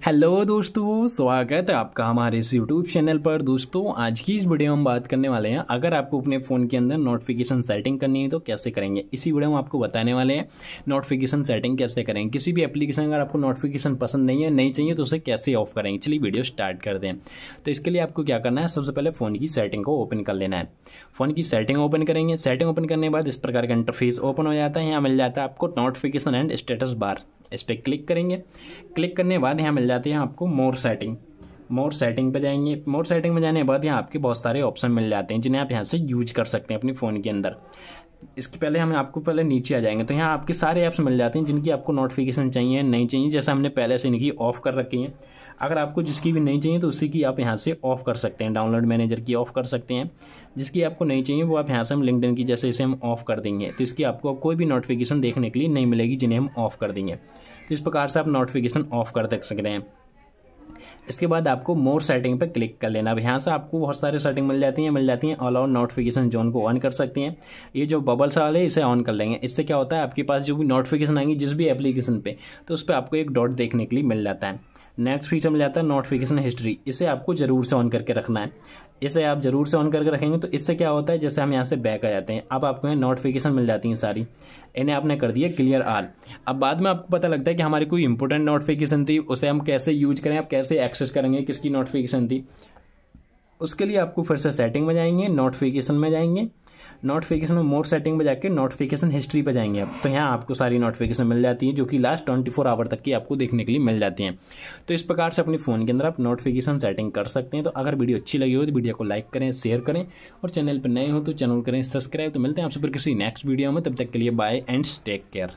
Hello दोस्तों, स्वागत है आपका हमारे इस यूट्यूब चैनल पर। दोस्तों, आज की इस वीडियो में हम बात करने वाले हैं। अगर आपको अपने फ़ोन के अंदर नोटिफिकेशन सेटिंग करनी है तो कैसे करेंगे? इसी वीडियो में आपको बताने वाले हैं नोटिफिकेशन सेटिंग कैसे करेंगे किसी भी एप्लीकेशन अगर आपको नोटिफिकेशन पसंद नहीं है, नहीं चाहिए तो उसे कैसे ऑफ़ करेंगे चलिए वीडियो स्टार्ट कर दें। तो इसके लिए आपको क्या करना है? सबसे पहले फ़ोन की सेटिंग को ओपन कर लेना है। फ़ोन की सेटिंग ओपन करेंगे। सेटिंग ओपन करने के बाद इस प्रकार का इंटरफेस ओपन हो जाता है। यहाँ मिल जाता है आपको नोटिफिकेशन एंड स्टेटस बार इस पर क्लिक करेंगे। क्लिक करने के बाद यहाँ मिल जाती है आपको मोर सेटिंग मोर सेटिंग पे जाएँगे। मोर सेटिंग में जाने के बाद यहाँ आपके बहुत सारे ऑप्शन मिल जाते हैं जिन्हें आप यहाँ से यूज़ कर सकते हैं अपने फ़ोन के अंदर। इसके पहले हमें आपको पहले नीचे आ जाएँगे तो यहाँ आपके सारे ऐप्स मिल जाते हैं जिनकी आपको नोटिफिकेशन चाहिए, नहीं चाहिए, जैसे हमने पहले से इनकी ऑफ़ कर रखी है। अगर आपको जिसकी भी नहीं चाहिए तो उसी की आप यहाँ से ऑफ़ कर सकते हैं। डाउनलोड मैनेजर की ऑफ़ कर सकते हैं। जिसकी आपको नहीं चाहिए, वो आप यहाँ से हम लिंकडिन की जैसे इसे हम ऑफ़ कर देंगे। तो इसकी आपको कोई भी नोटिफिकेशन देखने के लिए नहीं मिलेगी, जिन्हें हम ऑफ़ कर देंगे। तो इस प्रकार से आप नोटिफिकेशन ऑफ़ कर देख सकते हैं। इसके बाद आपको मोर सेटिंग पर क्लिक कर लेना। अब यहाँ से आपको बहुत सारे सेटिंग मिल जाती हैं, मिल जाती हैं। आउट नोटिफिकेशन जोन को ऑन कर सकती हैं। ये जो बबल्स वाले इसे ऑन कर लेंगे। इससे क्या होता है, आपके पास जो भी नोटिफिकेशन आएँगी, जिस भी एप्लीकेशन पे तो उस पर आपको एक डॉट देखने के लिए मिल जाता है। नेक्स्ट फीचर मिल जाता है नोटिफिकेशन हिस्ट्री इसे आपको ज़रूर से ऑन करके रखना है। इसे आप ज़रूर से ऑन करके रखेंगे तो इससे क्या होता है? जैसे हम यहाँ से बैक आ जाते हैं, अब आपको यहाँ नोटिफिकेशन मिल जाती हैं सारी। इन्हें आपने कर दिया क्लियर आल अब बाद में आपको पता लगता है कि हमारी कोई इंपॉर्टेंट नोटिफिकेशन थी, उसे हम कैसे यूज़ करें, आप कैसे एक्सेस करेंगे, किसकी नोटिफिकेशन थी। उसके लिए आपको फिर से सेटिंग में जाएँगे नोटिफिकेशन में जाएँगे। नोटिफिकेशन मोर सेटिंग पर जाकर नोटिफिकेशन हिस्ट्री पर जाएँगे आप। तो यहाँ आपको सारी नोटिफिकेशन मिल जाती है, जो कि लास्ट ट्वेंटी फोर आवर तक की आपको देखने के लिए मिल जाती हैं। तो इस प्रकार से अपने फ़ोन के अंदर आप नोटिफिकेशन सेटिंग कर सकते हैं। तो अगर वीडियो अच्छी लगी हो तो वीडियो को लाइक करें शेयर करें और चैनल पर नए हो तो चैनल करें सब्सक्राइब तो मिलते हैं आपसे फिर किसी नेक्स्ट वीडियो में। तब तक के लिए बाय एंड टेक केयर